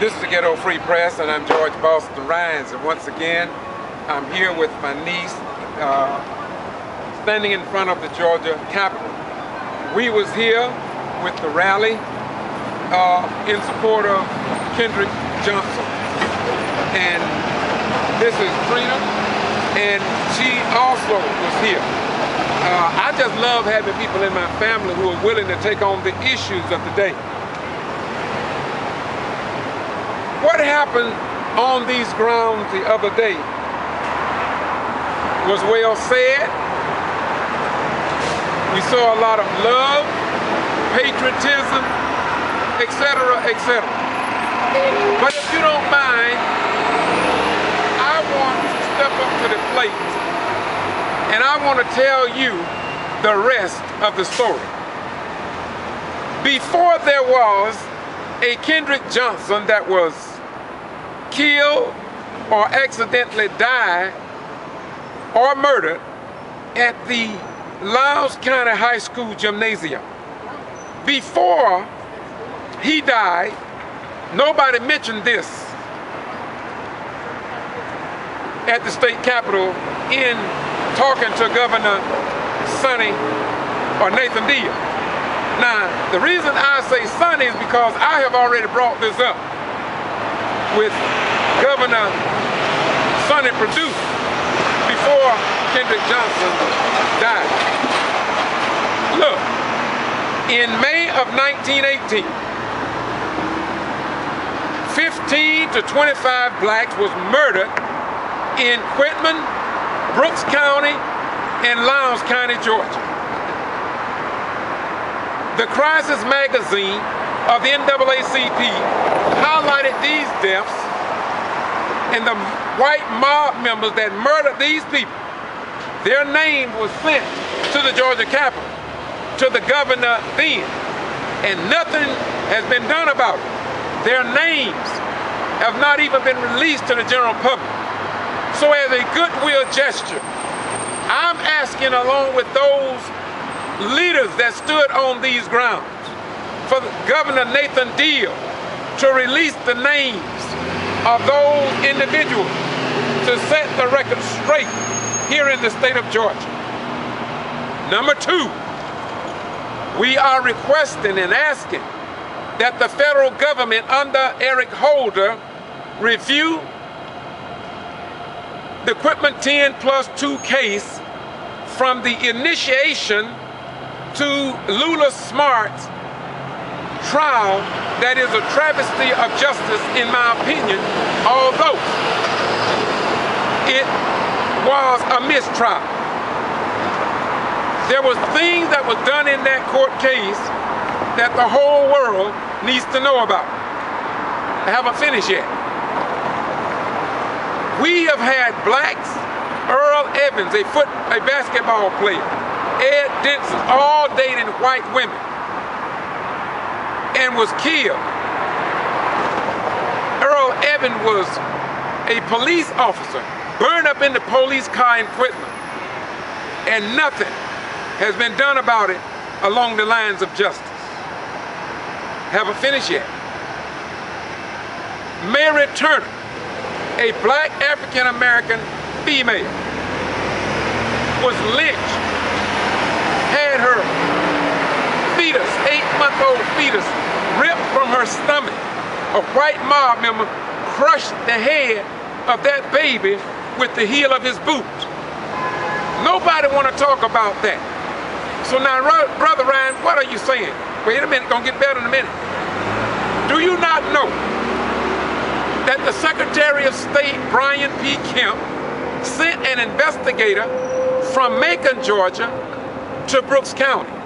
This is the Ghetto Free Press, and I'm George Boston Rhymes. And once again, I'm here with my niece, uh, standing in front of the Georgia Capitol. We was here with the rally uh, in support of Kendrick Johnson. And this is Trina, and she also was here. Uh, I just love having people in my family who are willing to take on the issues of the day. What happened on these grounds the other day was well said. We saw a lot of love, patriotism, etc., etc. But if you don't mind, I want to step up to the plate and I want to tell you the rest of the story. Before there was a Kendrick Johnson that was killed or accidentally died or murdered at the Lowndes County High School gymnasium. Before he died, nobody mentioned this at the state capitol in talking to Governor Sonny or Nathan Deal. Now, the reason I say Sonny is because I have already brought this up with Governor Sonny Perdue before Kendrick Johnson died. Look, in May of 1918, 15 to 25 blacks was murdered in Quitman, Brooks County, and Lowndes County, Georgia. The Crisis magazine of the NAACP highlighted these deaths and the white mob members that murdered these people. Their name was sent to the Georgia Capitol, to the governor then, and nothing has been done about it. Their names have not even been released to the general public. So as a goodwill gesture, I'm asking along with those leaders that stood on these grounds, for Governor Nathan Deal to release the names of those individuals to set the record straight here in the state of Georgia. Number two, we are requesting and asking that the federal government under Eric Holder review the Quitman 10 plus 2 case from the initiation to Lula Smart's trial that is a travesty of justice, in my opinion, although it was a mistrial. There was things that was done in that court case that the whole world needs to know about. I haven't finished yet. We have had blacks, Earl Evans, a foot, a basketball player, Ed Denson, all dating white women and was killed. Earl Evan was a police officer, burned up in the police car in Quitman, and nothing has been done about it along the lines of justice. Haven't finished yet. Mary Turner, a black African American female, was lynched, had her fetus, eight-month-old fetus, ripped from her stomach. A white mob member crushed the head of that baby with the heel of his boot. Nobody want to talk about that. So now, Brother Ryan, what are you saying? Wait a minute, gonna get better in a minute. Do you not know that the Secretary of State, Brian P. Kemp, sent an investigator from Macon, Georgia to Brooks County?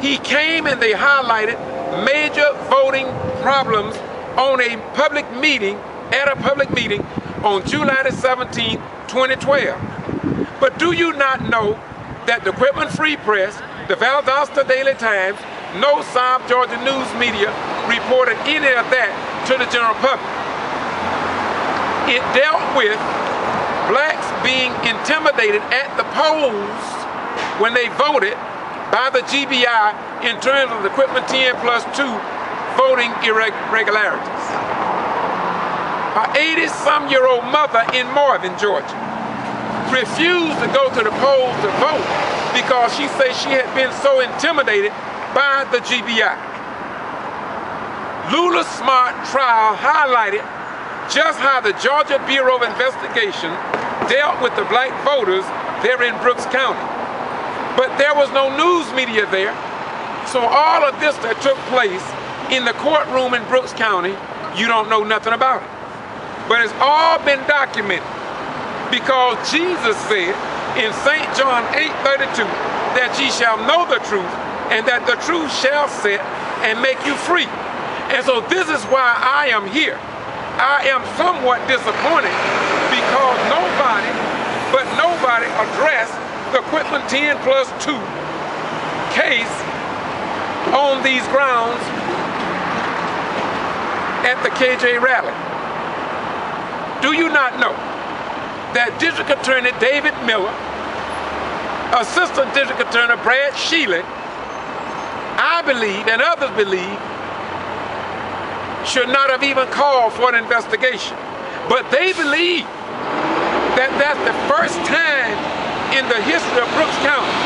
He came and they highlighted major voting problems on a public meeting, at a public meeting on July the 17th, 2012. But do you not know that the Quitman Free Press, the Valdosta Daily Times, no South Georgia news media reported any of that to the general public. It dealt with blacks being intimidated at the polls when they voted by the GBI in terms of the Quitman 10 plus 2 voting irregularities. an 80-some-year-old mother in Morven, Georgia, refused to go to the polls to vote because she said she had been so intimidated by the GBI. Lula Smart trial highlighted just how the Georgia Bureau of Investigation dealt with the black voters there in Brooks County. But there was no news media there, so all of this that took place in the courtroom in Brooks County, you don't know nothing about it. But it's all been documented because Jesus said in St. John 8:32 that ye shall know the truth and that the truth shall set and make you free. And so this is why I am here. I am somewhat disappointed because nobody, but nobody addressed the Quitman 10 plus 2 case on these grounds at the KJ rally. Do you not know that District Attorney David Miller, Assistant District Attorney Brad Shealy, I believe and others believe should not have even called for an investigation. But they believe that that's the first time the history of Brooks County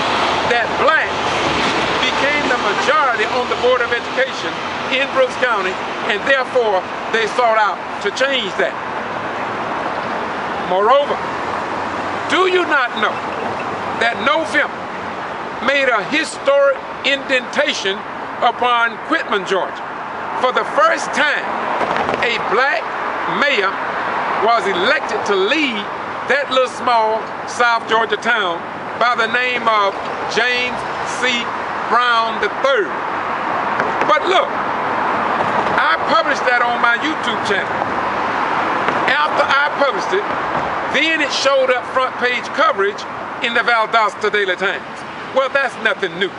that blacks became the majority on the Board of Education in Brooks County, and therefore they sought out to change that. Moreover, do you not know that November made a historic indentation upon Quitman, Georgia? For the first time, a black mayor was elected to lead that little small South Georgia town by the name of James C. Brown III. But look, I published that on my YouTube channel. After I published it, then it showed up front page coverage in the Valdosta Daily Times. Well, that's nothing new.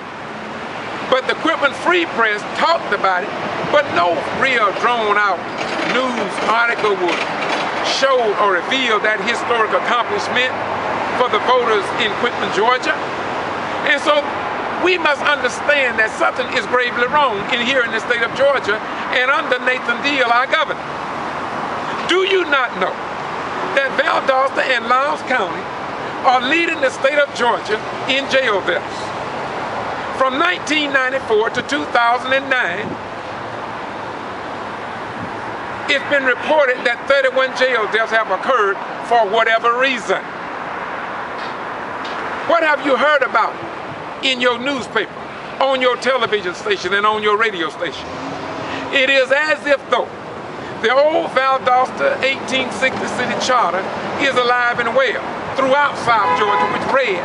But the Quitman Free Press talked about it, but no real drawn out news article would show or reveal that historic accomplishment for the voters in Quitman, Georgia. And so we must understand that something is gravely wrong in here in the state of Georgia and under Nathan Deal, our governor. Do you not know that Valdosta and Lowndes County are leading the state of Georgia in jail deaths? From 1994 to 2009, it's been reported that 31 jail deaths have occurred for whatever reason. What have you heard about in your newspaper, on your television station, and on your radio station. It is as if though the old Valdosta 1860 city charter is alive and well throughout South Georgia, which read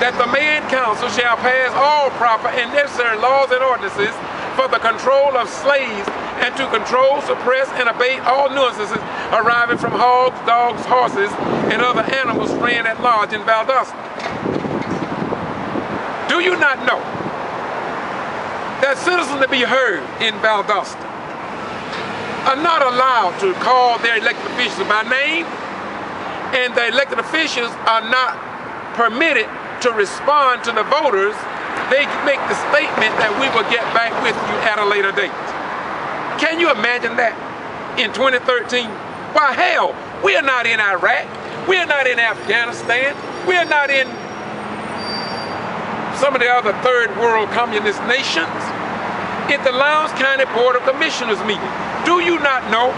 that the mayor and council shall pass all proper and necessary laws and ordinances for the control of slaves and to control, suppress, and abate all nuisances arriving from hogs, dogs, horses, and other animals straying at large in Valdosta. Do you not know that citizens to be heard in Valdosta are not allowed to call their elected officials by name and the elected officials are not permitted to respond to the voters, they make the statement that we will get back with you at a later date. Can you imagine that in 2013? Why hell, we are not in Iraq, we are not in Afghanistan, we are not in some of the other third world communist nations at the Lowndes County Board of Commissioners meeting. Do you not know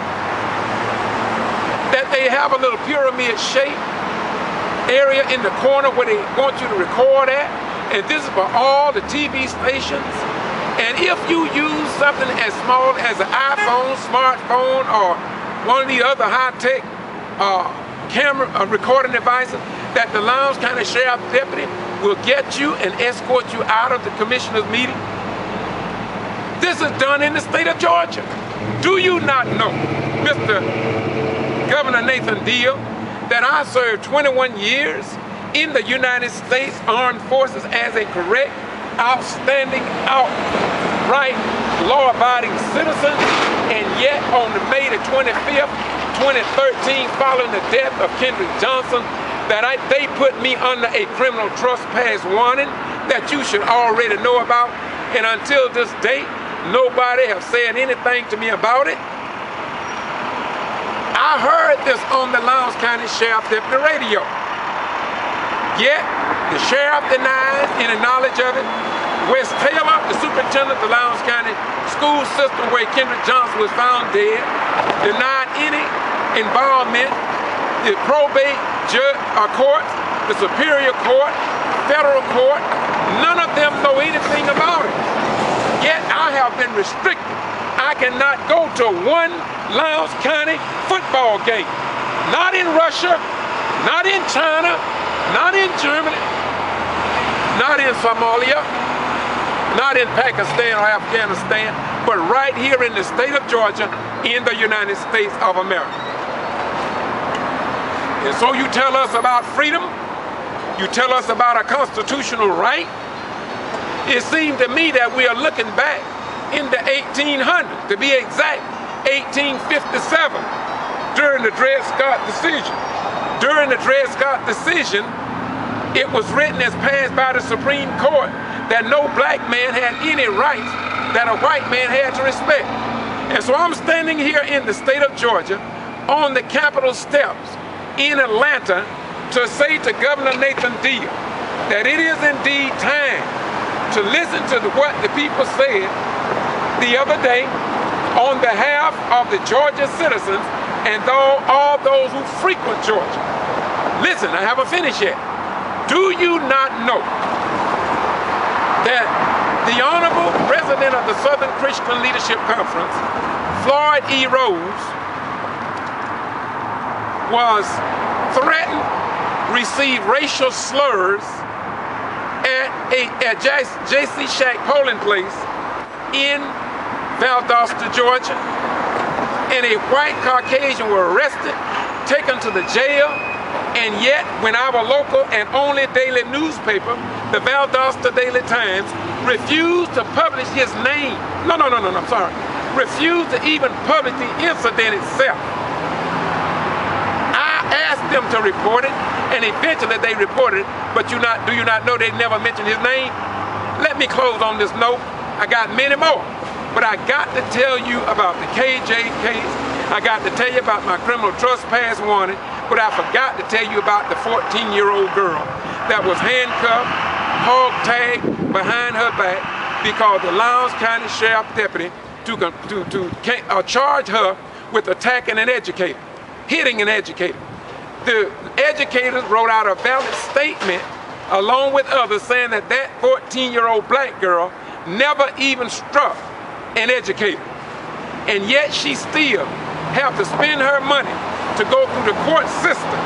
that they have a little pyramid shaped area in the corner where they want you to record at? And this is for all the TV stations. And if you use something as small as an iPhone, smartphone, or one of the other high-tech uh, camera uh, recording devices, that the Lowndes County Sheriff Deputy will get you and escort you out of the commissioner's meeting. This is done in the state of Georgia. Do you not know, Mr. Governor Nathan Deal, that I served 21 years in the United States Armed Forces as a correct, outstanding, outright, law-abiding citizen, and yet on the May the 25th, 2013, following the death of Kendrick Johnson, that I, they put me under a criminal trespass warning that you should already know about. And until this date, nobody have said anything to me about it. I heard this on the Lowndes County Sheriff Deputy Radio. Yet, the sheriff denies any knowledge of it. Wes Taylor, the superintendent of the Lowndes County school system where Kendrick Johnson was found dead, denied any involvement. The probate judge, uh, court, the superior court, federal court, none of them know anything about it. Yet I have been restricted. I cannot go to one Lowndes County football game. Not in Russia, not in China, not in Germany, not in Somalia, not in Pakistan or Afghanistan, but right here in the state of Georgia in the United States of America. And so you tell us about freedom, you tell us about a constitutional right. It seemed to me that we are looking back in the 1800s, to be exact, 1857, during the Dred Scott decision. During the Dred Scott decision, it was written as passed by the Supreme Court that no black man had any rights that a white man had to respect. And so I'm standing here in the state of Georgia on the Capitol steps in Atlanta to say to Governor Nathan Deal that it is indeed time to listen to the, what the people said the other day on behalf of the Georgia citizens and though all those who frequent Georgia. Listen, I haven't finished yet. Do you not know that the Honorable President of the Southern Christian Leadership Conference, Floyd E. Rose, was threatened, received racial slurs at a at J.C. Shack polling place in Valdosta, Georgia. And a white Caucasian were arrested, taken to the jail, and yet, when our local and only daily newspaper, the Valdosta Daily Times, refused to publish his name, no, no, no, no, no, I'm sorry, refused to even publish the incident itself. I asked them to report it, and eventually they reported it, but you not, do you not know they never mentioned his name? Let me close on this note. I got many more, but I got to tell you about the KJ case. I got to tell you about my criminal trespass warning, but I forgot to tell you about the 14-year-old girl that was handcuffed, hog tagged behind her back because the Lowndes County Sheriff Deputy to, to, to uh, charge her with attacking an educator, hitting an educator. The educators wrote out a valid statement along with others saying that that 14-year-old black girl never even struck an educator. And yet she still have to spend her money to go through the court system.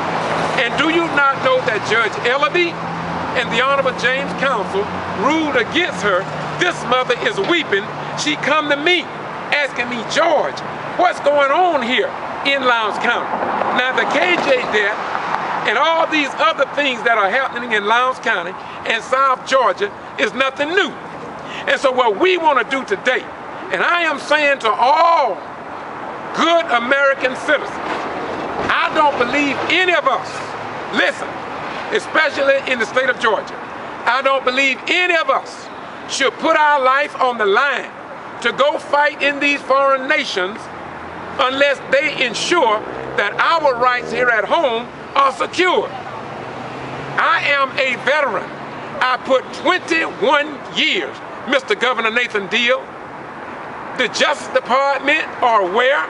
And do you not know that Judge Ellaby and the Honorable James Council ruled against her? This mother is weeping. She come to me asking me, George, what's going on here in Lowndes County? Now the KJ death and all these other things that are happening in Lowndes County and South Georgia is nothing new. And so what we want to do today, and I am saying to all good American citizens, I don't believe any of us, listen, especially in the state of Georgia, I don't believe any of us should put our life on the line to go fight in these foreign nations unless they ensure that our rights here at home are secure. I am a veteran. I put 21 years, Mr. Governor Nathan Deal. The Justice Department are aware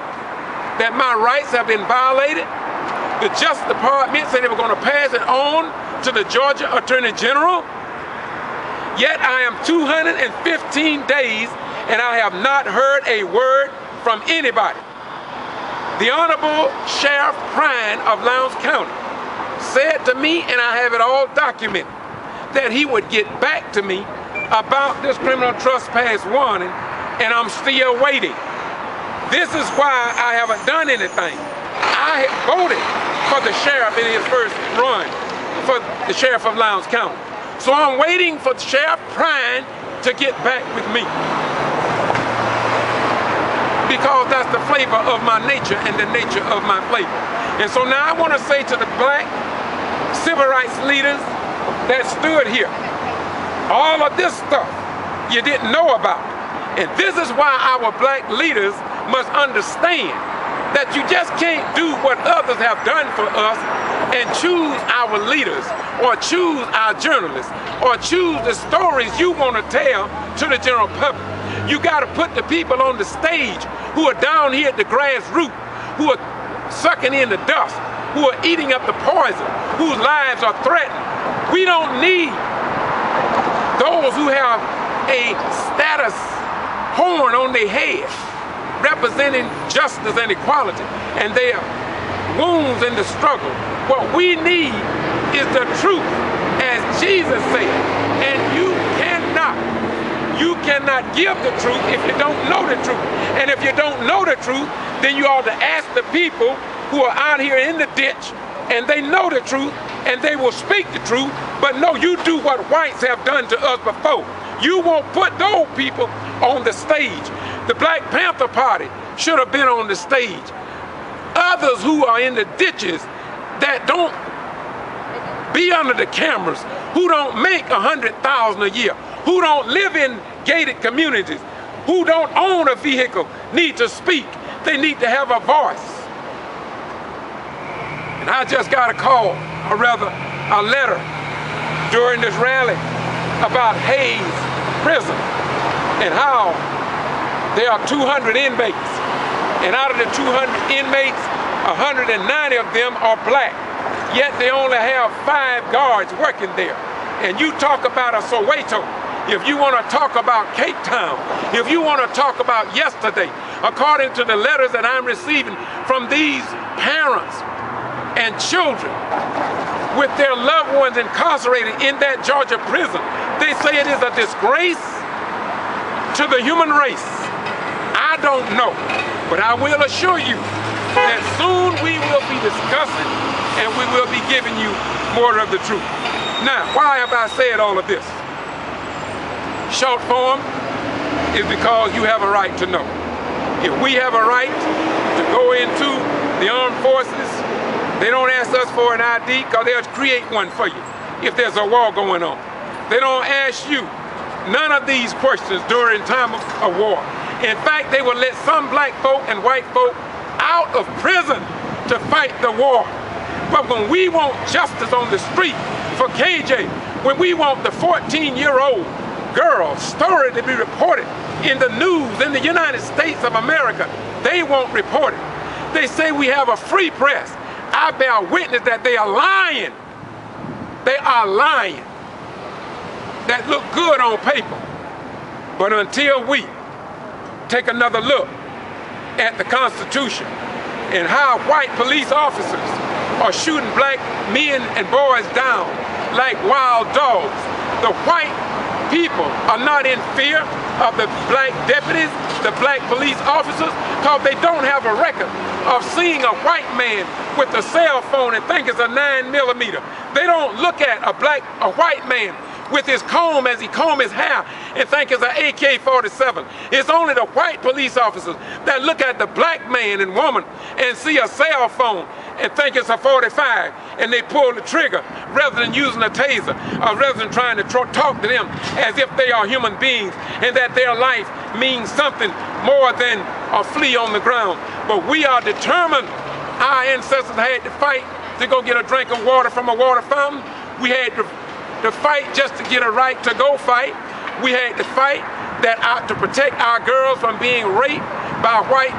that my rights have been violated. The Justice Department said they were going to pass it on to the Georgia Attorney General. Yet I am 215 days and I have not heard a word from anybody. The Honorable Sheriff Prine of Lowndes County said to me, and I have it all documented, that he would get back to me about this criminal trespass warning, and I'm still waiting. This is why I haven't done anything. I voted for the sheriff in his first run for the sheriff of Lowndes County. So I'm waiting for Sheriff Prine to get back with me. Because that's the flavor of my nature and the nature of my flavor. And so now I want to say to the black civil rights leaders that stood here, all of this stuff you didn't know about. And this is why our black leaders must understand that you just can't do what others have done for us and choose our leaders or choose our journalists or choose the stories you want to tell to the general public. You got to put the people on the stage who are down here at the grassroots, who are sucking in the dust, who are eating up the poison, whose lives are threatened. We don't need those who have a status horn on their head representing justice and equality and their wounds in the struggle. What we need is the truth, as Jesus said. And you cannot, you cannot give the truth if you don't know the truth. And if you don't know the truth, then you ought to ask the people who are out here in the ditch and they know the truth and they will speak the truth. But no, you do what whites have done to us before. You won't put those people on the stage. The Black Panther Party should have been on the stage. Others who are in the ditches that don't be under the cameras, who don't make a hundred thousand a year, who don't live in gated communities, who don't own a vehicle, need to speak. They need to have a voice. And I just got a call, or rather a letter during this rally about Hays Prison and how there are 200 inmates. And out of the 200 inmates, 190 of them are black. Yet they only have five guards working there. And you talk about a Soweto, if you want to talk about Cape Town, if you want to talk about yesterday, according to the letters that I'm receiving from these parents and children with their loved ones incarcerated in that Georgia prison, they say it is a disgrace to the human race I don't know. But I will assure you that soon we will be discussing and we will be giving you more of the truth. Now, why have I said all of this? Short form is because you have a right to know. If we have a right to go into the armed forces, they don't ask us for an ID because they'll create one for you if there's a war going on. They don't ask you none of these questions during time of, of war. In fact, they will let some black folk and white folk out of prison to fight the war. But when we want justice on the street for KJ, when we want the 14-year-old girl's story to be reported in the news in the United States of America, they won't report it. They say we have a free press. I bear witness that they are lying. They are lying. That look good on paper. But until we take another look at the Constitution and how white police officers are shooting black men and boys down like wild dogs. The white people are not in fear of the black deputies, the black police officers, because they don't have a record of seeing a white man with a cell phone and think it's a nine millimeter. They don't look at a black, a white man with his comb as he comb his hair and think it's an AK-47. It's only the white police officers that look at the black man and woman and see a cell phone and think it's a 45 and they pull the trigger rather than using a taser or rather than trying to talk to them as if they are human beings and that their life means something more than a flea on the ground. But we are determined. Our ancestors had to fight to go get a drink of water from a water fountain. We had to to fight just to get a right to go fight. We had to fight that out to protect our girls from being raped by white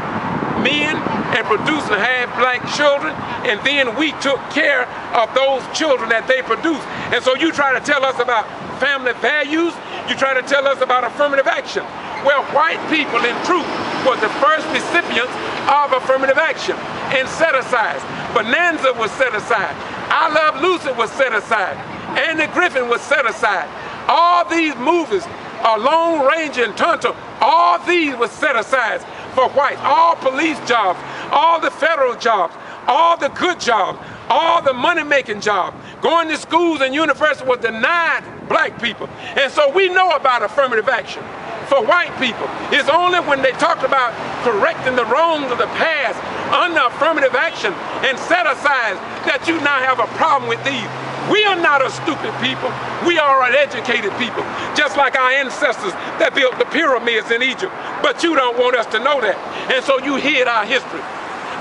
men and producing half black children. And then we took care of those children that they produced. And so you try to tell us about family values. You try to tell us about affirmative action. Well white people in truth was the first recipients of affirmative action and set aside. Bonanza was set aside. I love lucy was set aside Andy Griffin was set aside. All these movies, a Lone Ranger and Tonto, all these were set aside for whites. All police jobs, all the federal jobs, all the good jobs, all the money-making jobs. Going to schools and universities was denied black people. And so we know about affirmative action for white people. It's only when they talked about correcting the wrongs of the past under affirmative action and set aside that you now have a problem with these. We are not a stupid people. We are an educated people, just like our ancestors that built the pyramids in Egypt. But you don't want us to know that. And so you hid our history.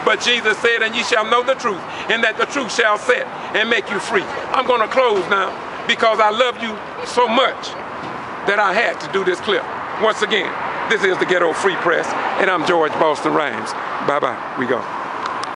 But Jesus said, and ye shall know the truth, and that the truth shall set and make you free. I'm going to close now because I love you so much that I had to do this clip. Once again, this is the Ghetto Free Press, and I'm George Boston Rhymes. Bye-bye. We go.